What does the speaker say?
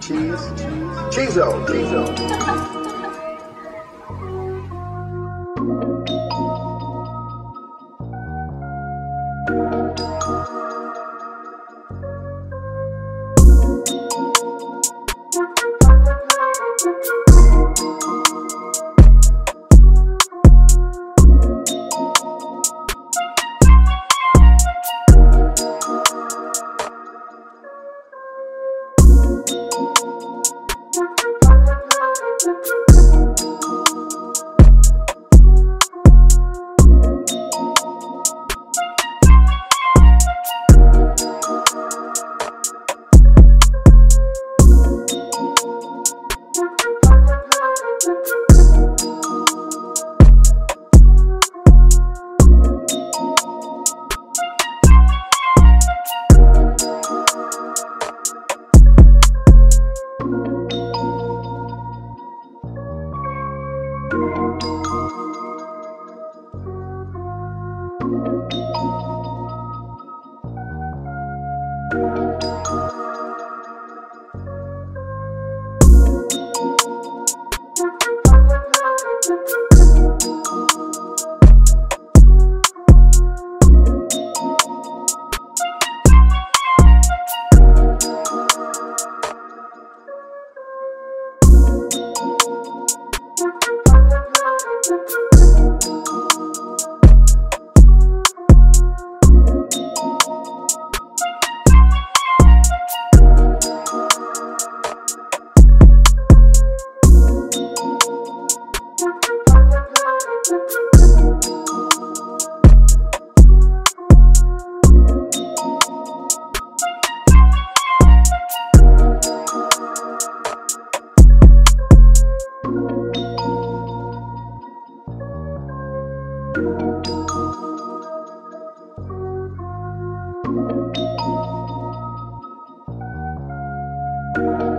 Cheese. Cheese. Cheezo. Cheezo. You thank you